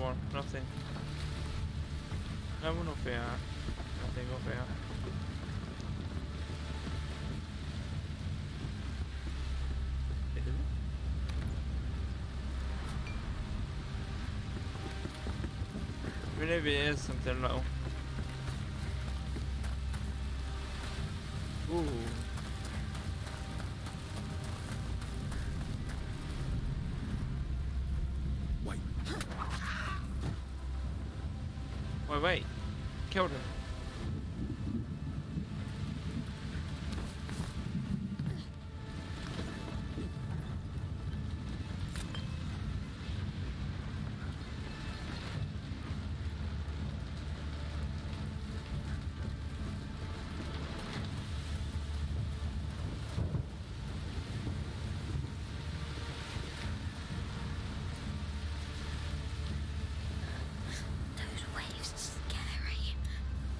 one. Nothing. No up here. Nothing up here. Is it? Is something little. Ooh. Wait. Wait, wait. Killed him. Those waves are scary.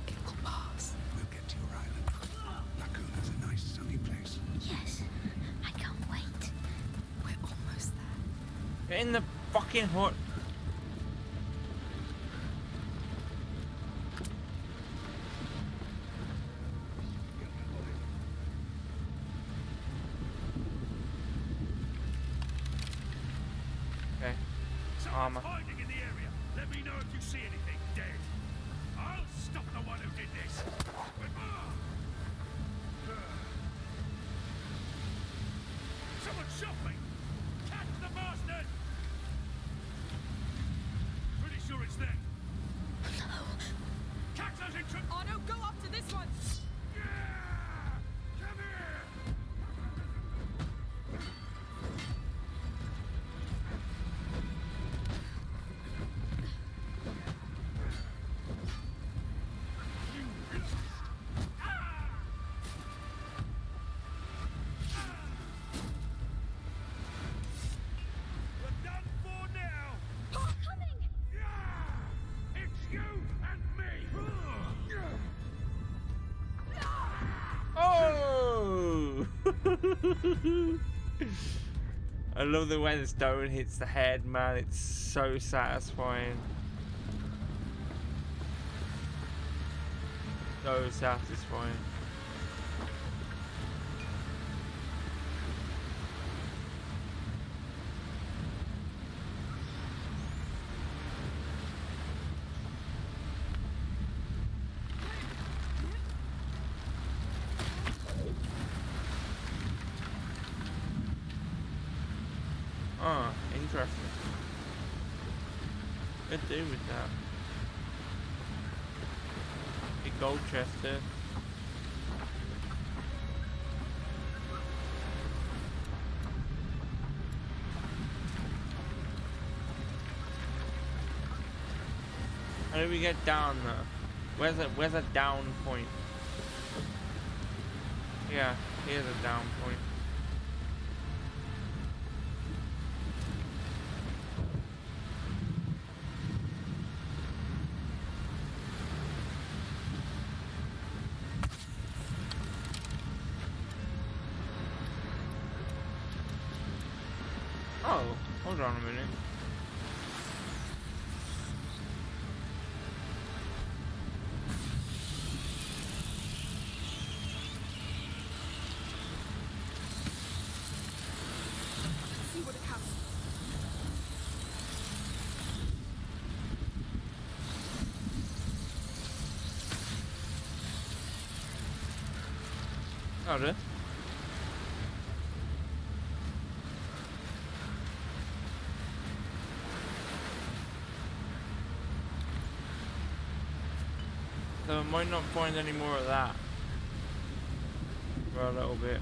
It will pass. We'll get to your island. La Cuna's a nice sunny place. Yes, I can't wait. We're almost there. In the fucking hut. I love the way the stone hits the head, man. It's so satisfying. So satisfying. Oh, interesting. Could do with that. Big gold chest here. How do we get down there? Where's a where's a down point? Yeah, here's a down point. Oh, hold on a minute. See what it has. So I might not find any more of that. For a little bit.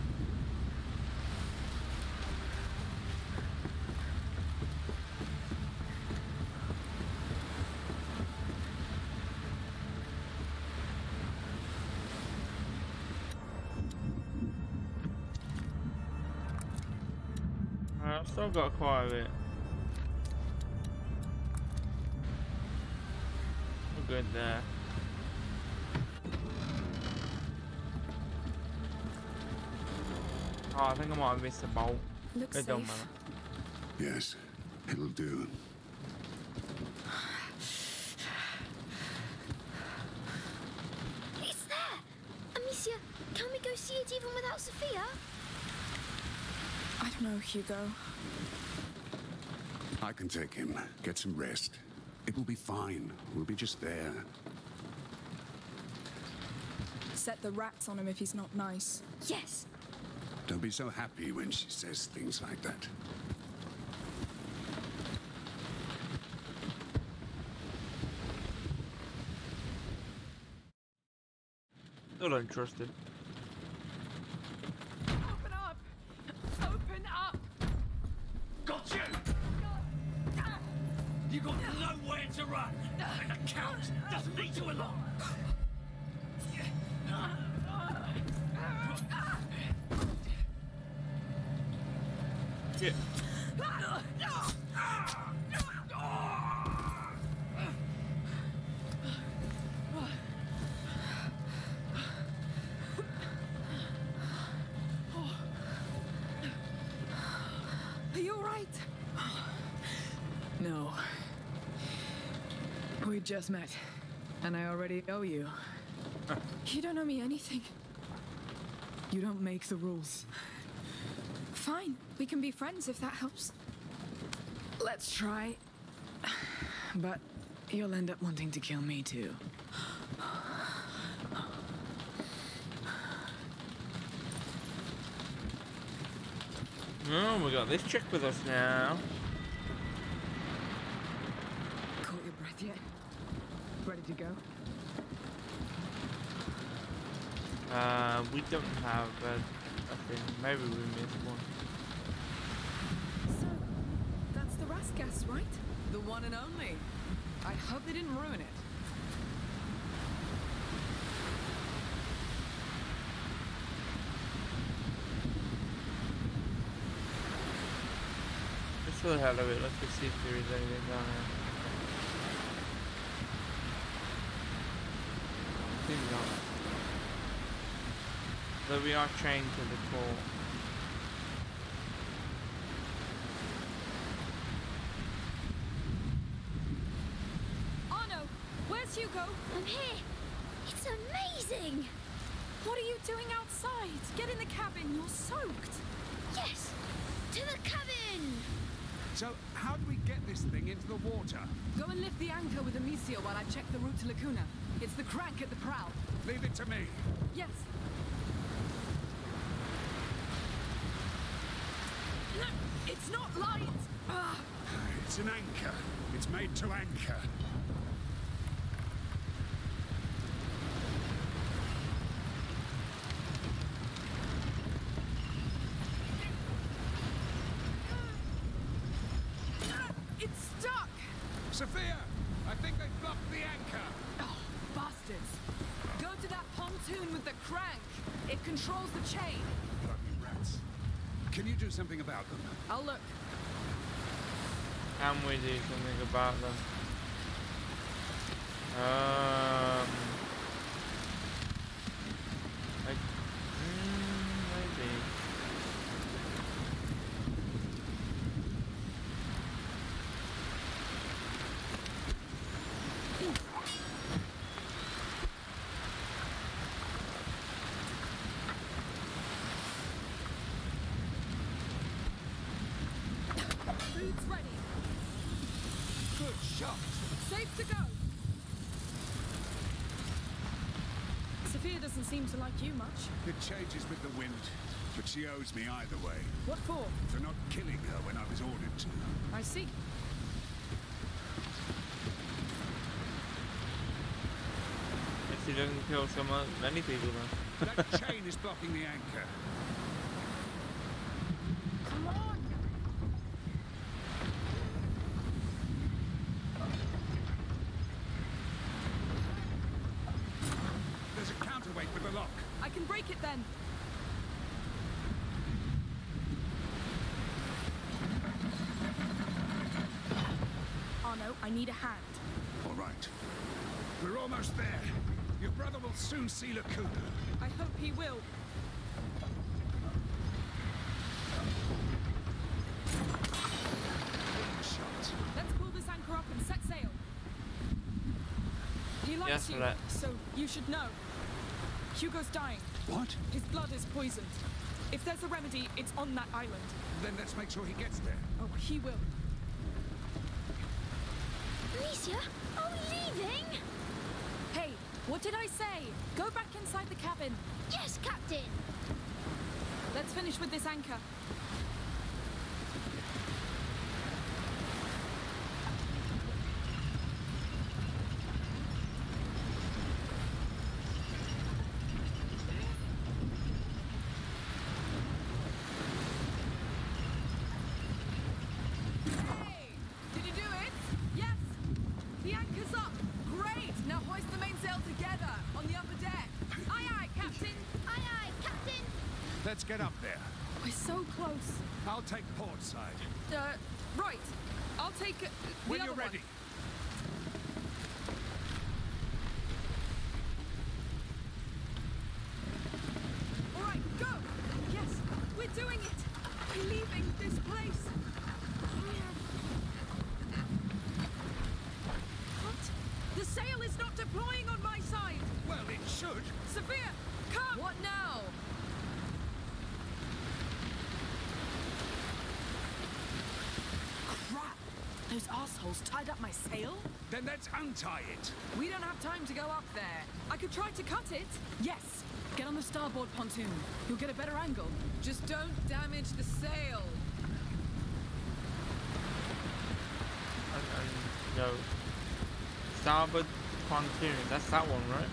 Alright, I've still got quite a bit. We're good there. Oh, I think I might have missed a bolt. Looks It don't safe. matter. Yes, it'll do. It's there! Amicia, can we go see it even without Sophia? I don't know, Hugo. I can take him. Get some rest. It will be fine. We'll be just there. Set the rats on him if he's not nice. Yes. Don't be so happy when she says things like that. I don't trust him. Just met, and I already owe you. You don't owe me anything. You don't make the rules. Fine, we can be friends if that helps. Let's try. But you'll end up wanting to kill me too. Oh, we got this chick with us now. Caught your breath yet? Ready to go? Uh, we don't have a, a thing. Maybe we missed one. So, that's the Rascasse, right? The one and only. I hope they didn't ruin it. Just for the hell of it, let's just see if there is anything down there. Think not. Though we are trained to the core. Arnaud, where's Hugo? I'm here. It's amazing. What are you doing outside? Get in the cabin, you're soaked. Yes. To the cabin. So, how do we get this thing into the water? Go and lift the anchor with Amicia while I check the route to La Cuna. It's the crank at the prow. Leave it to me. Yes. No, it's not light. Ah, It's an anchor. It's made to anchor. It's stuck. Sophia, I think they've blocked the anchor. oh, bastards. Go to that pontoon with the crank. It controls the chain. Bloody rats. Can you do something about them? I'll look. Can we do something about them? Um. I, mm, maybe. Food's ready. Good shot. Safe to go. Sophia doesn't seem to like you much. It changes with the wind, but she owes me either way. What for? For not killing her when I was ordered to. I see. If he doesn't kill someone, many people then. That chain is blocking the anchor. Come on. There's a counterweight with the lock. I can break it then. Arnaud, I need a hand. All right. We're almost there. Your brother will soon see La Cuna. I hope he will. Shot. Let's pull this anchor up and set sail. He Yes, you, right. so you should know. Hugo's dying. What? His blood is poisoned. If there's a remedy, it's on that island. Then let's make sure he gets there. Oh, he will. Amicia, are we leaving? Hey, what did I say? Go back inside the cabin. Yes, Captain. Let's finish with this anchor. Hey! Did you do it? Yes! The anchor's up! Great! Now hoist the mainsail together on the upper deck. Aye aye, Captain! Aye, aye, Captain. Let's get up there. We're so close. I'll take port side. Uh, right. I'll take uh, the When other you're ready. All right, go! Yes, we're doing it! We're leaving this place! What? The sail is not deploying on my side! Well, it should. Sophia, come! What now? Crap! Those assholes tied up my sail? Then let's untie it. We don't have time to go up there. I could try to cut it. Yes! Get on the starboard pontoon. You'll get a better angle. Just don't damage the sail. And, and go. Starboard pontoon. That's that one, right?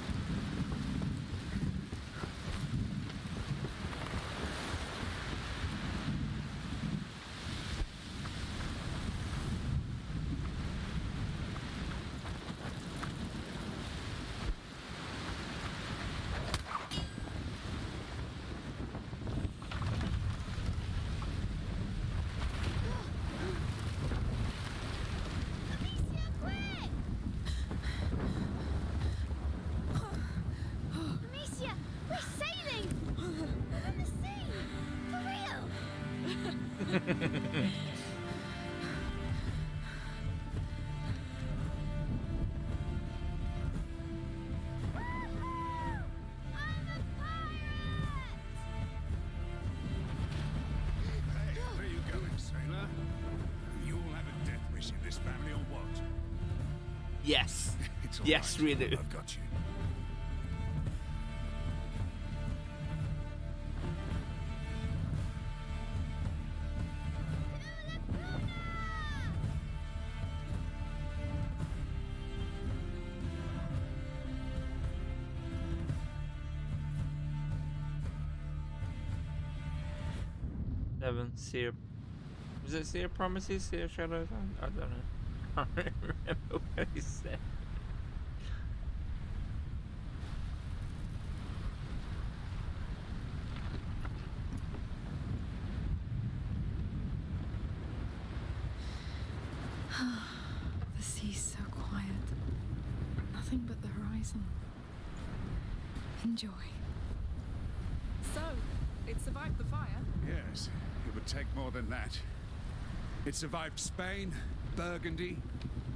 Amicia, quick! Amicia, we're sailing! On the sea! For real! Woohoo! I'm a pirate! Hey, where you going, sailor? You all have a death wish in this family or what? Yes. It's all have a death wish in this family or what? Yes, right. we do. Seven. Of... Was it of Promises? Of Shadows? I, I don't know. I can't remember what he said. The sea's so quiet. Nothing but the horizon. Enjoy. So, it survived the fire. Yes, it would take more than that. It survived Spain, Burgundy,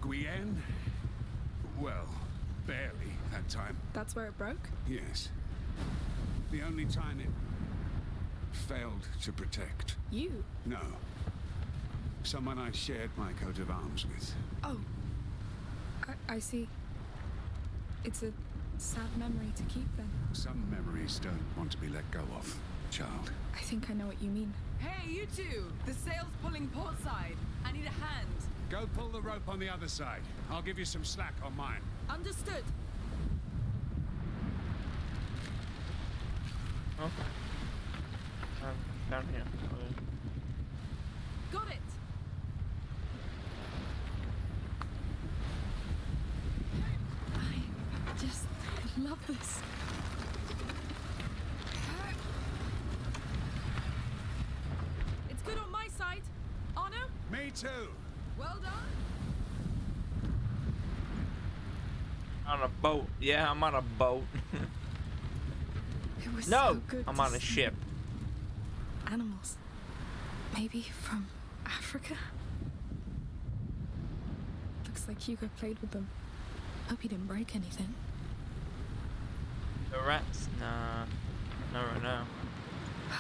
Guyenne. Well, barely that time. That's where it broke? Yes. The only time it failed to protect. You? No. Someone I shared my coat of arms with. Oh. I, I see. It's a sad memory to keep then. Some memories don't want to be let go of, child. I think I know what you mean. Hey, you two! The sail's pulling port side. I need a hand. Go pull the rope on the other side. I'll give you some slack on mine. Understood. Okay. Um, down here. Got it. I just love this. It's good on my side. Arnaud, Me too. well done. On a boat. Yeah, I'm on a boat. It was no! so good I'm on a ship. Animals. Maybe from Africa? Looks like Hugo played with them. Hope he didn't break anything. The rats? Nah. Not right now.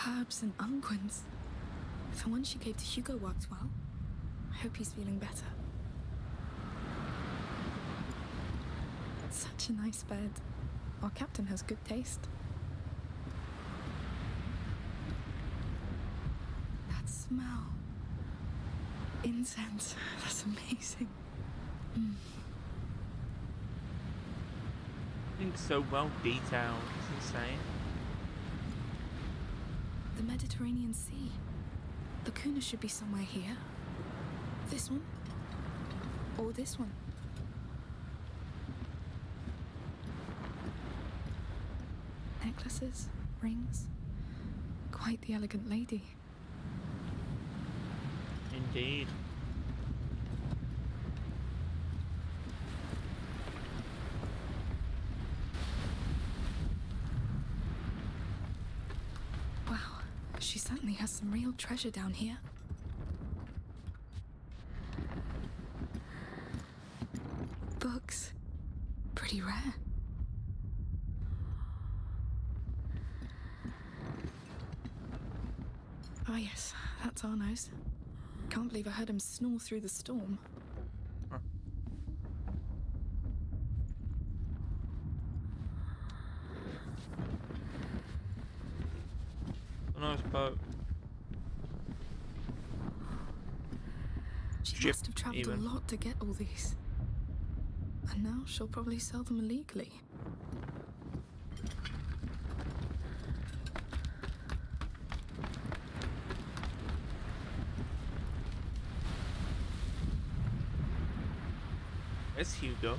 Herbs and unguents. The one she gave to Hugo worked well, I hope he's feeling better. Such a nice bed. Our captain has good taste. That smell. Incense. That's amazing. Mm. Everything's so well detailed. It's insane. The Mediterranean Sea. The La Cuna should be somewhere here. This one? Or this one? Necklaces, rings. Quite the elegant lady. Indeed. Wow, she certainly has some real treasure down here. Books. Pretty rare. Ah, yes, Can't believe I heard him snore through the storm. A nice boat. She Ship, must have traveled even. a lot to get all these. And now she'll probably sell them illegally. Where's Hugo?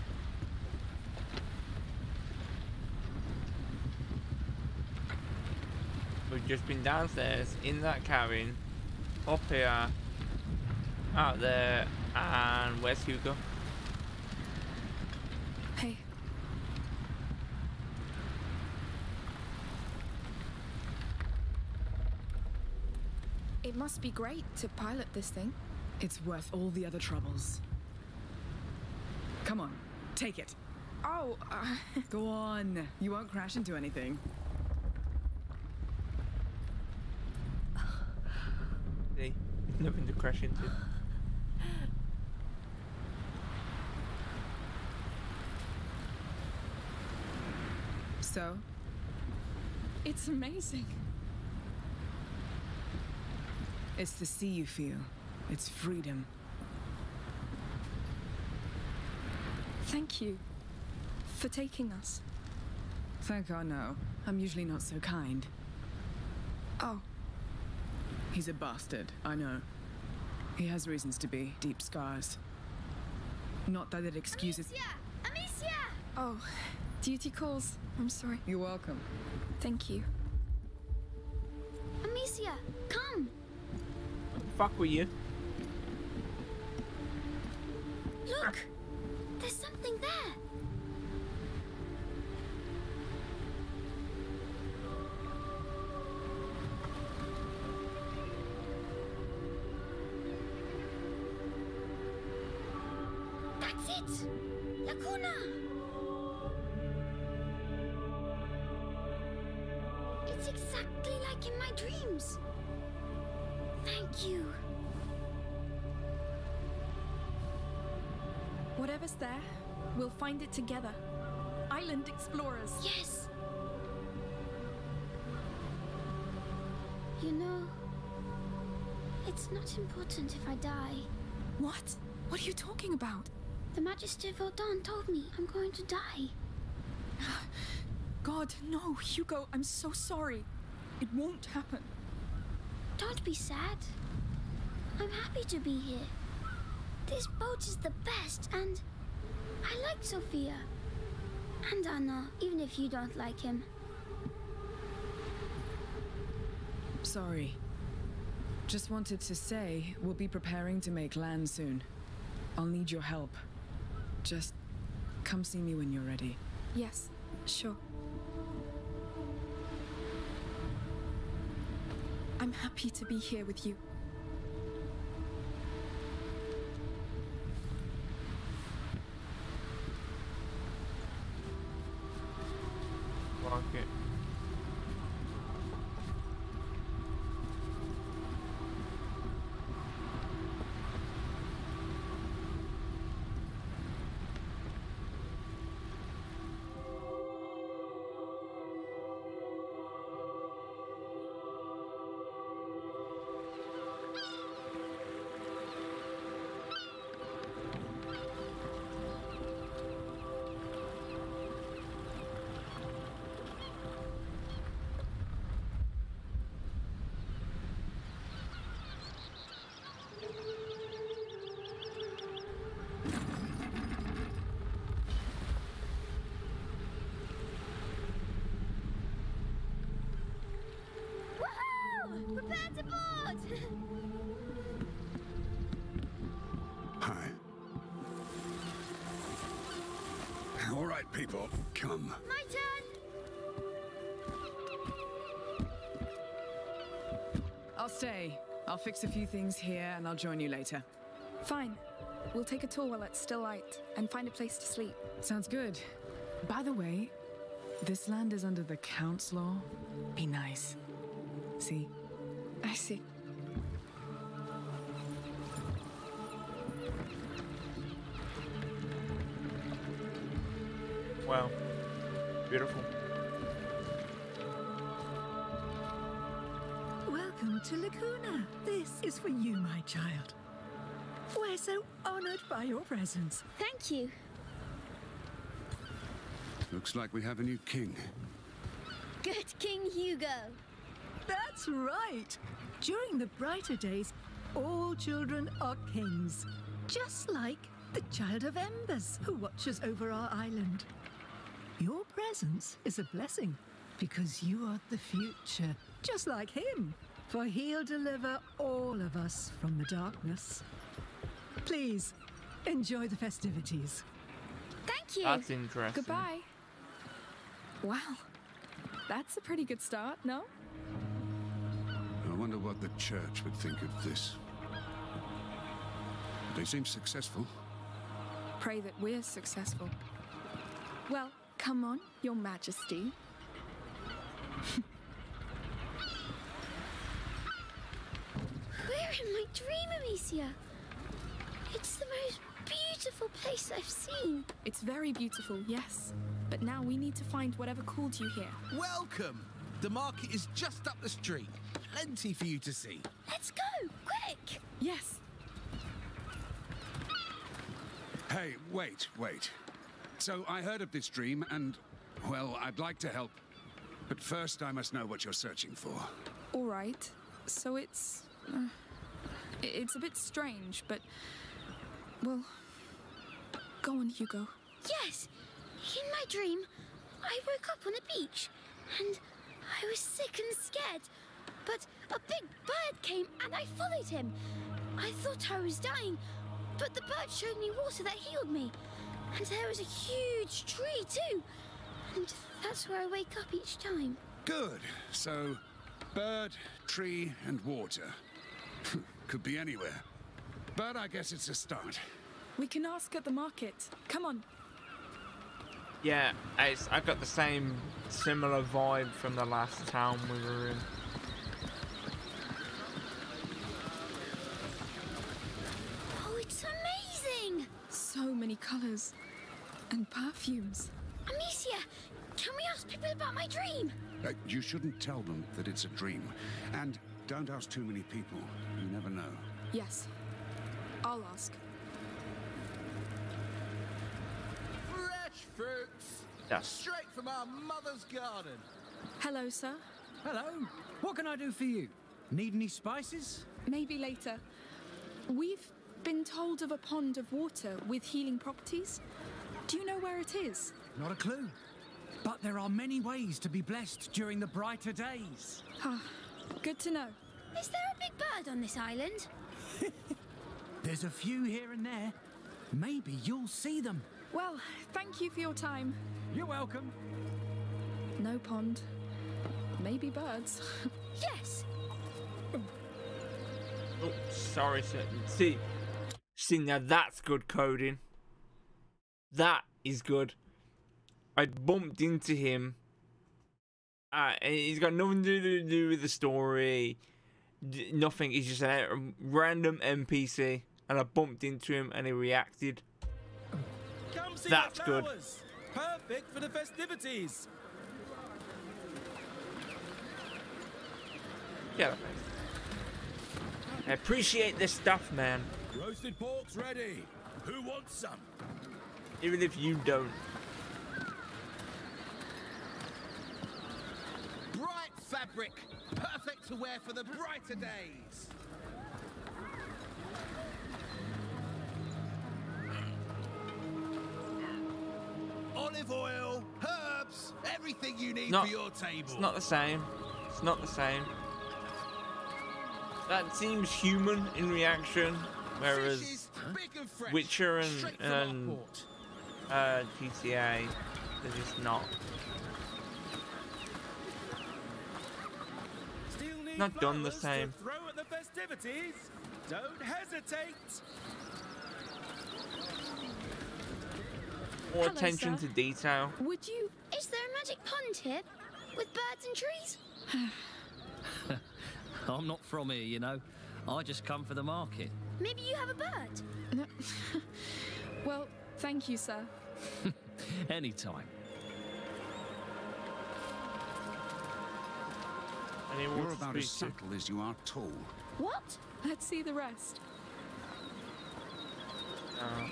We've just been downstairs in that cabin, up here, out there, and where's Hugo? Hey, it must be great to pilot this thing. It's worth all the other troubles. Come on, take it. Oh, uh, Go on. You won't crash into anything. Hey, nothing to crash into. So, it's amazing. it's the sea you feel. It's freedom. Thank you for taking us. Thank God, no. I'm usually not so kind. Oh, He's a bastard, I know. He has reasons to be. Deep scars. Not that it excuses. Amicia! Amicia! oh, duty calls. I'm sorry. You're welcome. Thank you. Amicia, come! What the fuck were you? It's exactly like in my dreams. Thank you. Whatever's there, we'll find it together. Island explorers. Yes. You know, it's not important if I die. What? What are you talking about? The Magister Vaudin told me I'm going to die. God, no, Hugo, I'm so sorry. It won't happen. Don't be sad. I'm happy to be here. This boat is the best, and I like Sophia. And Anna, even if you don't like him. Sorry. Just wanted to say we'll be preparing to make land soon. I'll need your help. Just come see me when you're ready. Yes, sure. I'm happy to be here with you. People, come. My turn! I'll stay. I'll fix a few things here and I'll join you later. Fine. We'll take a tour while it's still light and find a place to sleep. Sounds good. By the way, this land is under the Count's law. Be nice. See? I see. Wow. Beautiful. Welcome to La Cuna. This is for you, my child. We're so honored by your presence. Thank you. Looks like we have a new king. Good King Hugo. That's right. During the brighter days, all children are kings. Just like the Child of Embers who watches over our island. Your presence is a blessing because you are the future, just like him. For he'll deliver all of us from the darkness. Please, enjoy the festivities. Thank you. That's interesting. Goodbye. Wow. That's a pretty good start, no? I wonder what the church would think of this. They seem successful. Pray that we're successful. Well, come on, Your Majesty. We're in my dream, Amicia. It's the most beautiful place I've seen. It's very beautiful, yes. But now we need to find whatever called you here. Welcome! The market is just up the street. Plenty for you to see. Let's go, quick! Yes. Hey, wait, wait. So I heard of this dream, and, well, I'd like to help. But first, I must know what you're searching for. All right. So it's. Uh, it's a bit strange, but. Well. Go on, Hugo. Yes, in my dream, I woke up on a beach and I was sick and scared. But a big bird came and I followed him. I thought I was dying, but the bird showed me water that healed me. And there was a huge tree too. And that's where I wake up each time. Good. So, bird, tree, and water. Could be anywhere. But I guess it's a start. We can ask at the market. Come on. Yeah, it's, I got the same similar vibe from the last town we were in. Oh, it's amazing! So many colors and perfumes. Amicia, can we ask people about my dream? Uh, you shouldn't tell them that it's a dream. And don't ask too many people. You never know. Yes. I'll ask. Fresh fruits! Yes. Straight from our mother's garden. Hello, sir. Hello. What can I do for you? Need any spices? Maybe later. We've been told of a pond of water with healing properties. Do you know where it is? Not a clue. But there are many ways to be blessed during the brighter days. Ah, good to know. Is there a big bird on this island? There's a few here and there. Maybe you'll see them. Well, thank you for your time. You're welcome. No pond. Maybe birds. Yes! Oh, sorry, sir. See, see, now that's good coding. That is good. I bumped into him. Uh, and he's got nothing to do with the story. Nothing. He's just a random NPC, and I bumped into him, and he reacted. Come see That's the good. Perfect for the festivities. Yeah. I appreciate this stuff, man. Roasted pork's ready. Who wants some? Even if you don't. Bright fabric. Perfect to wear for the brighter days. Olive oil, herbs, everything you need Not- for your table. It's not the same. It's not the same. That seems human in reaction, whereas Fishes, big and fresh, Witcher and straight and uh, GTA. They're just not. Not done the same. Throw at the festivities. Don't hesitate. More Hello, attention sir. to detail. Would you? Is there a magic pond here? With birds and trees? I'm not from here, you know. I just come for the market. Maybe you have a bird? No. Well, thank you, sir. Anytime. Anyone You're about as subtle as you are tall. What? Let's see the rest. Uh,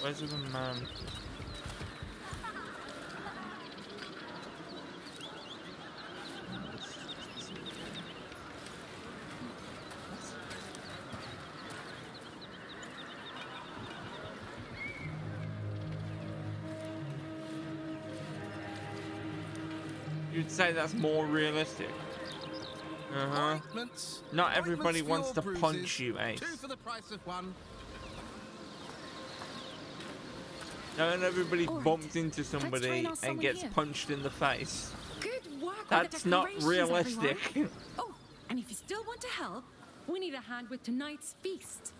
Where's the man? Say that's more realistic. Uh huh. Ointments. Not everybody Ointments wants to your punch you, Ace. Two for the price of one. Not everybody All right. bumps into somebody and ask and someone gets here. punched in the face. Good work That's the not realistic. Oh, and if you still want to help, we need a hand with tonight's feast.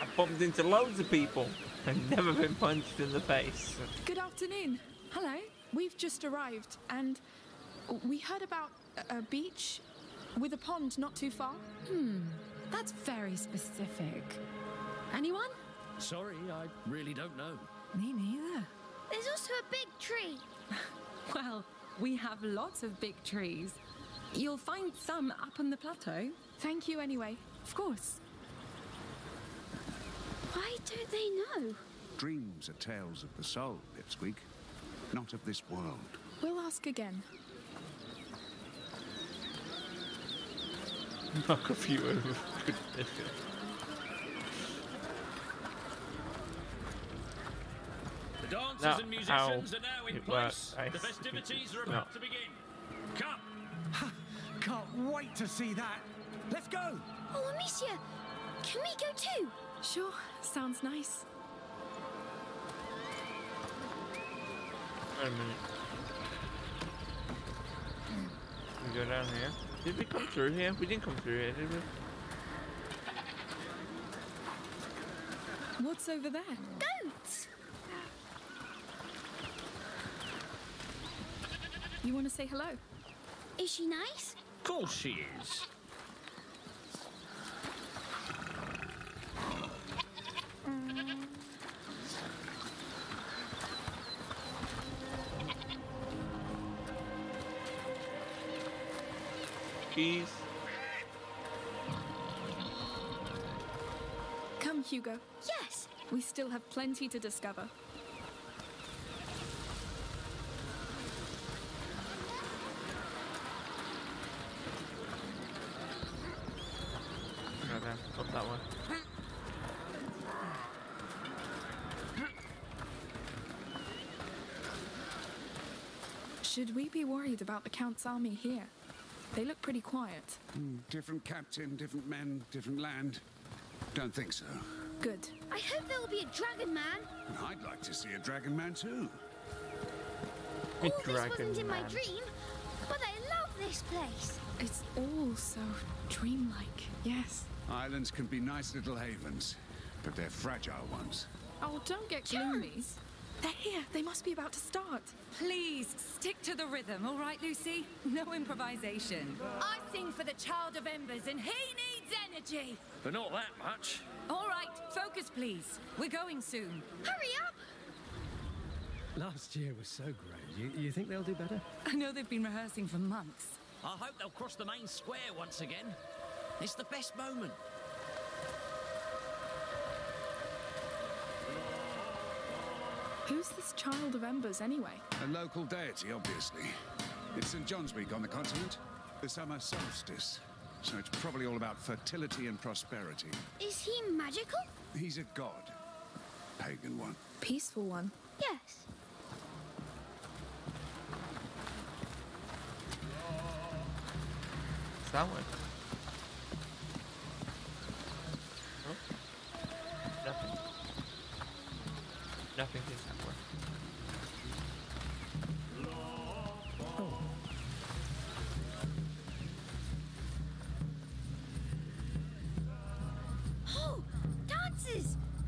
I bumped into loads of people and never been punched in the face. Good afternoon. Hello. We've just arrived, and we heard about a, a beach with a pond not too far. Hmm, that's very specific. Anyone? Sorry, I really don't know. Me neither. There's also a big tree. Well, we have lots of big trees. You'll find some up on the plateau. Thank you anyway. Of course. Why don't they know? Dreams are tales of the soul, Pipsqueak, not of this world. We'll ask again. Knock a few over. The dancers Now, and musicians are now in place. works, the festivities are No. about to begin. Come! Can't wait to see that. Let's go. Oh, Amicia, can we go too? Sure, sounds nice. Wait a minute. We go down here. Did we come through here? We didn't come through here, did we? What's over there? Goats! You want to say hello? Is she nice? Of course she is. Keys. Come, Hugo. Yes. We still have plenty to discover. Go down. Up that way. Should we be worried about the Count's army here? They look pretty quiet. Hmm, Different captain, different men, different land. Don't think so. Good. I hope there will be a dragon man. I'd like to see a dragon man too. A All this dragon wasn't in my dream, but I love this place. It's all so dreamlike. Yes. Islands can be nice little havens, but they're fragile ones. Oh, don't get gloomy. They're here. They must be about to start. Please stick to the rhythm, all right, Lucy? No improvisation. I sing for the Child of Embers, and he needs energy. But not that much. All right, focus, please. We're going soon. Hurry up! Last year was so great. You, you think they'll do better? I know they've been rehearsing for months. I hope they'll cross the main square once again. It's the best moment. Who's this child of embers anyway? A local deity, obviously. It's St. John's Week on the continent, the summer solstice. So it's probably all about fertility and prosperity. Is he magical? He's a god. Pagan one. Peaceful one? Yes. That one?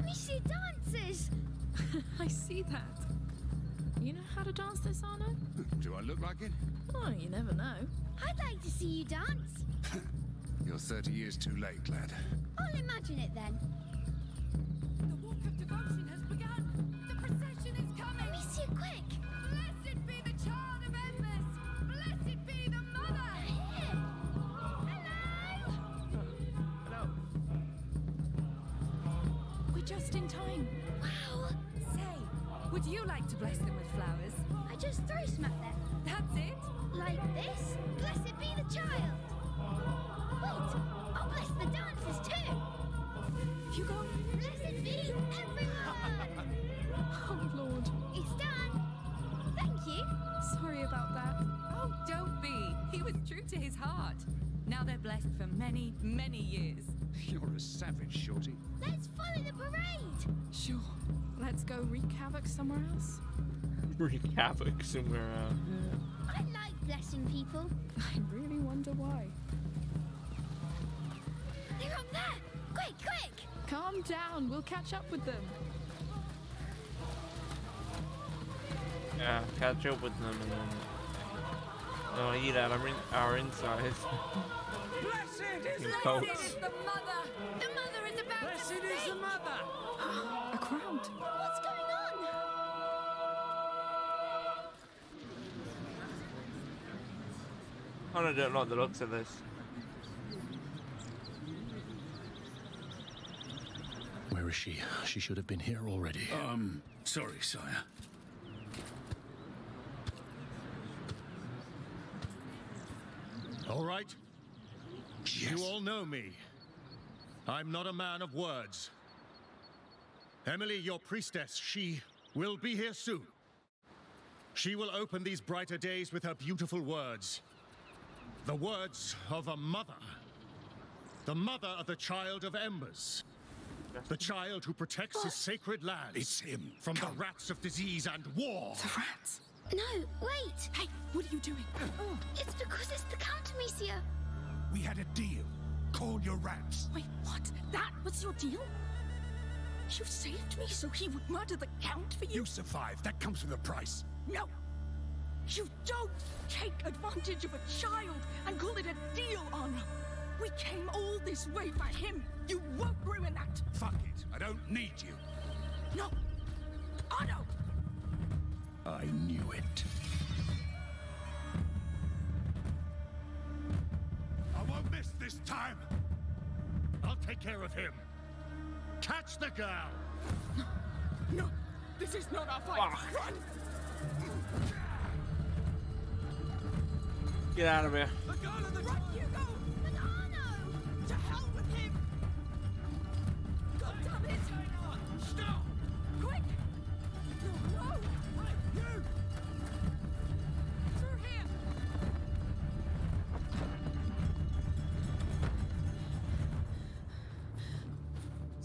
Dances! We dances! I see that. You know how to dance this, Arnaud? Do I look like it? Oh, you never know. I'd like to see you dance. You're 30 years too late, lad. I'll imagine it then. Many, many years. You're a savage, Shorty. Let's follow the parade. Sure. Let's go wreak havoc somewhere else. Wreak havoc somewhere else. I like blessing people. I really wonder why. They're up there. Quick, quick. Calm down. We'll catch up with them. Yeah, catch up with them and then. Oh, eat out our, in, our insides. Blessed is the coats. Blessed is the mother. The mother is about Blessed to is the mother. A crowd. What's going on? I don't like the looks of this. Where is she? She should have been here already. Um, sorry, sire. All right. You all know me. I'm not a man of words. Emilie, your priestess, she will be here soon. She will open these brighter days with her beautiful words. The words of a mother. The mother of the child of embers. The child who protects his sacred land. It's him. From the rats of disease and war. The rats. No, wait. Hey, what are you doing? Oh. It's because it's the Count Amicia. We had a deal. Call your rats. Wait, what? That was your deal? You saved me so he would murder the Count for you? You survived. That comes with a price. No! You don't take advantage of a child and call it a deal, Anna. We came all this way for him. You won't ruin that. Fuck it. I don't need you. No. Anna! I knew it. This time. I'll take care of him. Catch the girl! No! no This is not our fight! Ah. Run! Get out of here. The girl in the Run, Hugo! But Arnaud! To hell with him! God damn it! Stop!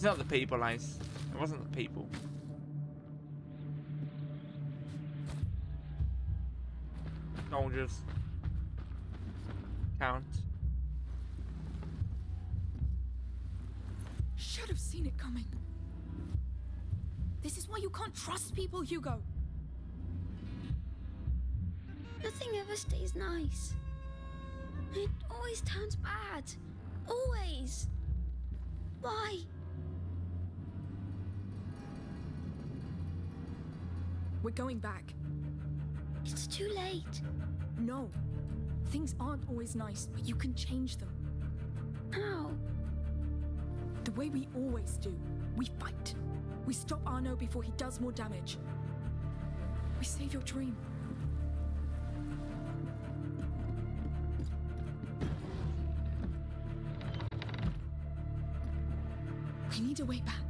It's not the people, Ace. It wasn't the people. Soldiers. Count. Should have seen it coming. This is why you can't trust people, Hugo. Nothing ever stays nice. It always turns bad. Always. Why? We're going back. It's too late. No. Things aren't always nice, but you can change them. How? The way we always do. We fight. We stop Arnaud before he does more damage. We save your dream. We need a way back.